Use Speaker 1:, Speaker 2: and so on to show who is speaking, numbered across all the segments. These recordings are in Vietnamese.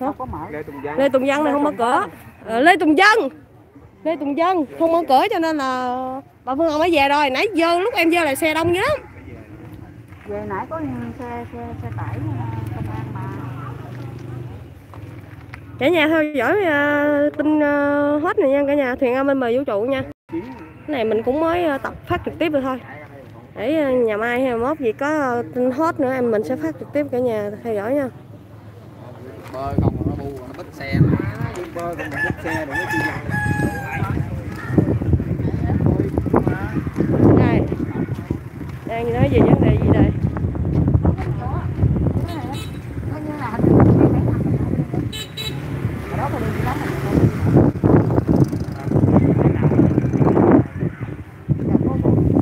Speaker 1: Hả?
Speaker 2: Lê Tùng Giang
Speaker 1: Lê Tùng Dân này không mở cửa. Ờ, Lê Tùng Dân Lê Tùng Dân không mở cửa cho nên là bà Phương Hồng mới về rồi. Nãy giờ lúc em vô là xe đông dữ lắm.
Speaker 3: Về nãy có xe xe xe tải công an mà.
Speaker 1: Cả nhà theo dõi uh, tin uh, hết này nha cả nhà. Thuyền âm bên bờ vũ trụ nha. Cái này mình cũng mới uh, tập phát trực tiếp rồi thôi. Để uh, nhà mai hay mốt gì có uh, tin hot nữa em mình sẽ phát trực tiếp cả nhà theo dõi nha
Speaker 2: bơi không nó bu nó bít xe đi bơi không bít xe để nó chi
Speaker 1: đây. Đang nói về vấn đề gì đây?
Speaker 3: Coi như là ở đó có đi lắm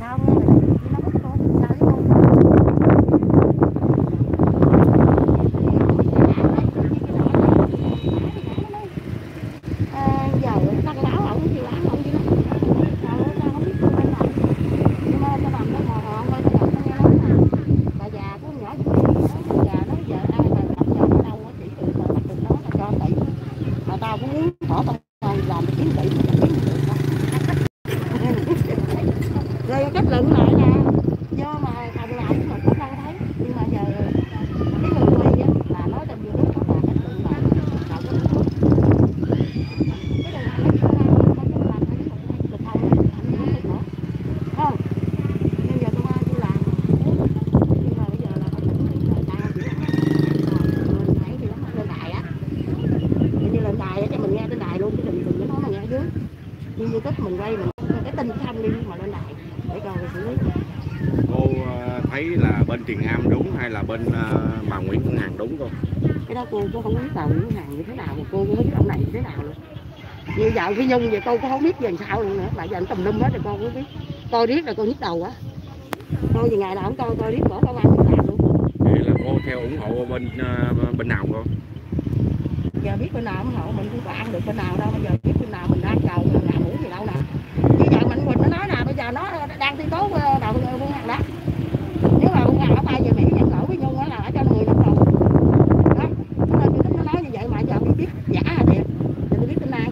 Speaker 3: sao nghe nó mất con sao với con À, giờ tăng báo ổng chịu ăn ổng chịu lắm sao nó sao không biết con bên nào nhưng mà nó nằm nó ngồi họ quay nó nó nghe nói là bà già của con nhỏ nó già nói giờ ai mà gặp giờ ở đâu á chỉ từ mà bắt được nó là cho tỷ mà tao cũng muốn bỏ công an làm chiến kiếm tỷ rồi kết luận lại là do mà thằng làm mà cũng đâu thấy. Nhưng mà giờ, cái người quay á, là nói trong video đó là kết luận lại là cái đúng cái đường này nó không làm không làm cái được không anh không được nữa không nhưng giờ công an tôi làm nhưng mà bây giờ là phải tính đến người ta chỉ mình thấy thì lắm lên đài á như lên đài á cho mình nghe trên đài luôn chứ đừng đừng có nói mà nghe ở dưới như youtube mình quay mình cái tin không đi mà lên đài xử lý
Speaker 4: cô ờ, thấy là bên Tiền Am đúng hay là bên ờ, bà Nguyễn Phương Hằng đúng cô?
Speaker 3: cái đó cô cũng không biết đầu những hàng như thế nào mà cô cũng không biết ông này như thế nào nữa. Như vợ cái nhung vậy cô cũng không biết về làm sao luôn nữa tại giờ tùm lum hết rồi cô cũng biết. Coi riết là cô nhức đầu á coi gì ngày nào cũng coi coi riết bỏ công tôi làm luôn.
Speaker 4: Vậy là cô theo ủng hộ bên ờ, bên nào cô?
Speaker 3: giờ biết bên nào ủng hộ mình cũng ăn được bên nào đâu bây giờ biết bên nào mình đang cầu mình ngã mũi gì đâu nè như giờ mạnh quỳnh nó nói nè bây giờ nó đang thi tố ờ, đầu phương hằng đó nếu mà phương hằng nó bay về mỹ nhận lỗi với nhung á là ở trong người nó cầu đó cho nên youtube nó nói như vậy mà giờ biết biết giả hay thiệt thì tôi biết bên ai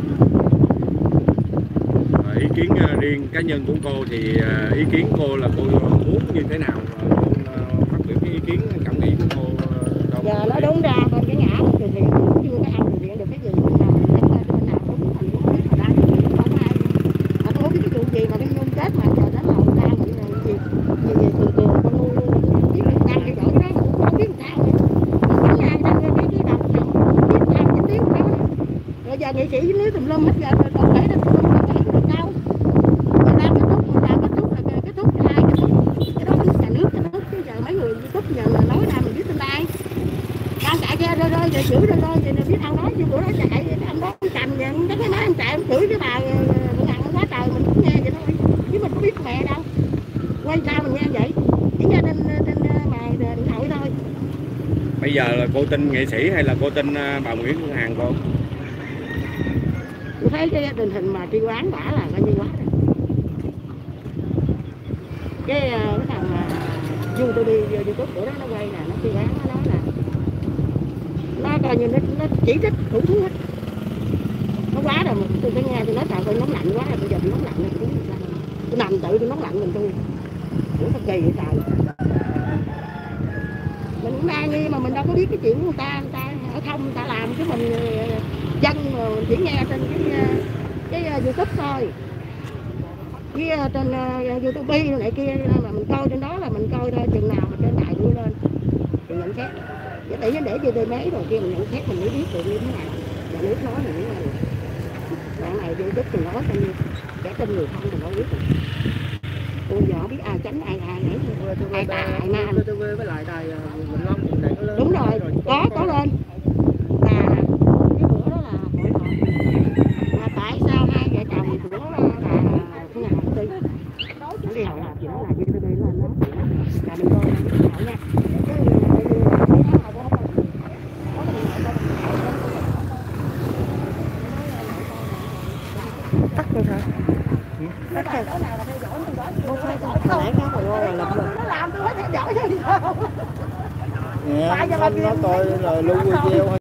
Speaker 4: Ờ, ý kiến ờ, riêng cá nhân của cô thì ờ, ý kiến cô là cô muốn như thế nào? Ờ, phát biểu cái ý kiến cảm nghĩ của cô đâu
Speaker 3: giờ
Speaker 4: có
Speaker 3: nó đúng ra bên cái ngã cũng chưa có ăn từ thiện được cái gì nào mình lấy bên nào cũng không biết mà đang không ai mà biết cái chuyện gì mà cái nhung chết mà giờ ra mình là gì gì gì từ từ con nuôi luôn. Biết được đang cái chỗ đó không biết sao đang cái cái cái cái đó rồi giờ nghệ sĩ nếu tùm lum hết giờ rồi còn để nó tùm lum là phải được đâu người ta kết thúc người ta kết thúc là kết thúc cho ai kết thúc cái đó biết nhà nước kết thúc chứ giờ mấy người kết thúc giờ là nói ra mình biết tin ai đang chạy kia rơi rơi rồi chửi rơi rơi thì như bữa đó chạy ông đó cầm vậy cái máy ông chạy ông chửi cái bà bữa nặng quá trời mình cũng nghe vậy thôi chứ mình có biết mẹ đâu. Quay sao mình nghe vậy chỉ nghe trên trên mà điện thoại thôi.
Speaker 4: Bây giờ là cô tin nghệ sĩ hay là cô tin ờ, bà Nguyễn Phương Hằng cô?
Speaker 3: tôi thấy cái tình hình mà truy oán quả là coi như quá rồi. Cái ờ, cái thằng du tôi đi vô youtube bữa đó nó quay nè nó truy oán nó nói nó coi như nó, nó chỉ thích đủ thứ hết. Nó quá rồi mà tôi phải nghe tôi nói trời tôi nóng lạnh quá rồi bây giờ tôi nóng lạnh rồi tôi, tôi nằm tự tôi nóng lạnh mình tôi. Ủa sao kỳ vậy trời? Mình cũng đang đi mà mình đâu có biết cái chuyện của người ta người ta ở không người ta làm chứ mình ờ, dân mà mình chỉ nghe trên cái ờ, cái ờ, youtube thôi. Với trên youtube này kia mà mình coi trên đó là mình coi thôi chừng nào mà trên đài đưa lên nhận xét chứ để để cho tôi mấy rồi kia mình nhận xét mình mới biết được như thế nào. Nhà nước nói mình mới được. Đoạn này youtube thì nói cho như kẻ tin người không mình đâu biết được. Tôi giờ không biết ai tránh ai ai nấy. Ai tà ai ma nữa.
Speaker 2: TTV với lại đài ờ, Bình Long đài có lớn
Speaker 3: đúng rồi. có có lên là cái bữa đó là hội họp mà tại sao hai vợ chồng bữa đó là cái nhà công ty nó đi hội họp gì đó là VTV lên nó là mình coi điện thoại nha cái người này cái người này thấy nó không có có cái điện thoại coi
Speaker 1: tắt rồi hả
Speaker 3: tắt rồi nào là theo dõi theo dõi
Speaker 1: Không phải tôi nãy cái là lập rồi
Speaker 3: nó làm tôi phải theo dõi chứ gì đâu. Tại giờ bà
Speaker 2: kia nó coi là lưu video